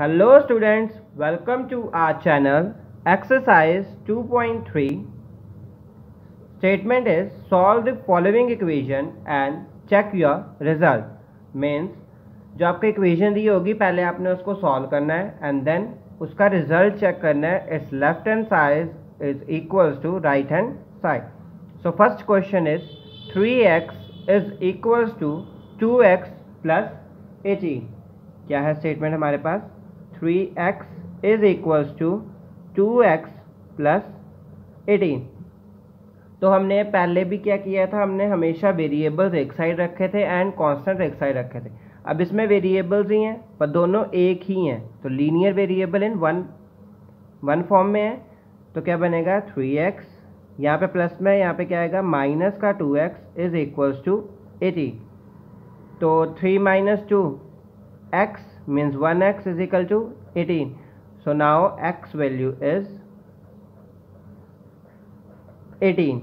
Hello students, welcome to our channel exercise 2.3 statement is solve the following equation and check your result. Means जो आपको equation दी होगी पहले आपने उसको सॉल्व करना है एंड देन उसका रिज़ल्ट चेक करना है. It's left hand side is equals to right hand side so first question is 3x is equals to 2x plus eighteen क्या है स्टेटमेंट हमारे पास? Three x is equals to two x plus eighteen तो हमने पहले भी क्या किया था? हमने हमेशा वेरिएबल्स एक साइड रखे थे एंड कांस्टेंट एक साइड रखे थे। अब इसमें वेरिएबल्स ही हैं, पर दोनों एक ही हैं। तो linear variable in one one form में है। तो क्या बनेगा? थ्री एक्स यहाँ पर प्लस में यहाँ पे क्या आएगा? माइनस का two x is equals to eighteen तो three minus two x means 1x is equal to 18 so, now x value is 18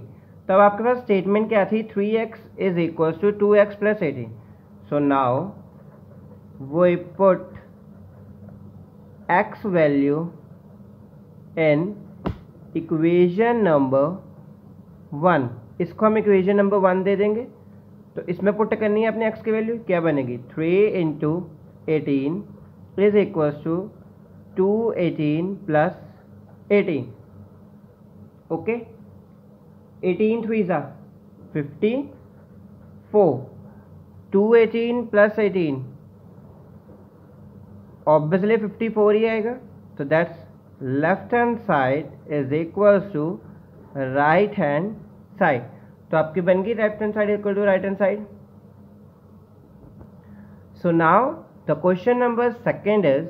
तब आपके पास स्टेटमेंट क्या थी? 3x is equals to 2x plus 18 so, now we put x value in equation number one इसको हम equation number one दे देंगे। तो इसमें पुट करनी है अपने एक्स की वैल्यू क्या बनेगी? Three into eighteen is equals to two eighteen plus eighteen okay eighteen three सा fifty four two eighteen plus eighteen obviously fifty four ही आएगा। तो that's left hand side is equal to right hand side तो आपकी बन गई left hand side equal to right hand side so now The question number second is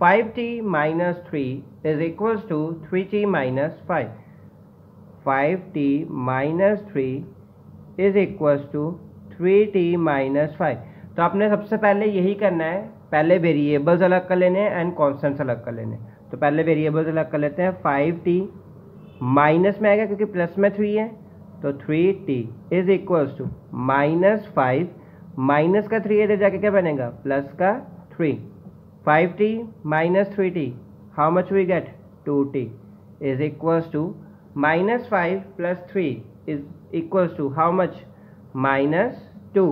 5t minus 3 is equals to 3t minus 5. 5t minus 3 is equals to 3t minus 5. तो आपने सबसे पहले यही करना है, पहले वेरिएबल्स अलग कर लेने हैं एंड कॉन्स्टेंट्स अलग कर लेने तो पहले वेरिएबल्स अलग कर लेते हैं फाइव टी माइनस में आएगा क्योंकि प्लस में थ्री है तो three T is equals to minus five minus का थ्री इधर जाके क्या बनेगा? प्लस का three five T minus three T how much we get two T is equals to minus five plus three is equals to how much minus two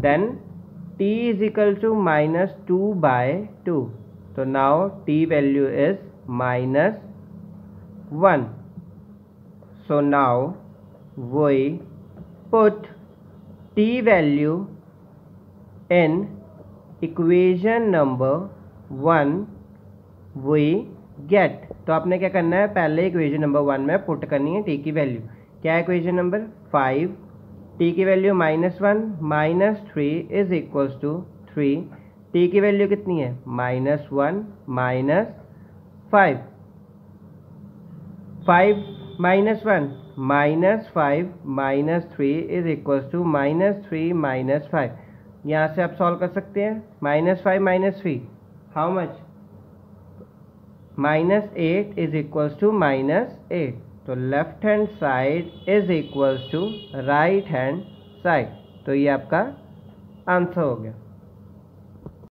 then T is equal to minus two by two तो now T value is minus one so now we put t value in equation number one we get तो आपने क्या करना है? पहले equation number one में put करनी है टी की वैल्यू क्या है इक्वेशन नंबर फाइव टी की value minus one minus three is equals to three T की वैल्यू कितनी है? Minus one minus five five minus one minus five minus three is equals to minus three minus five यहाँ से आप solve कर सकते हैं। Minus five minus three how much minus eight is equals to minus eight तो left hand side is equals to right hand side तो ये आपका आंसर हो गया।